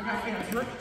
Seven.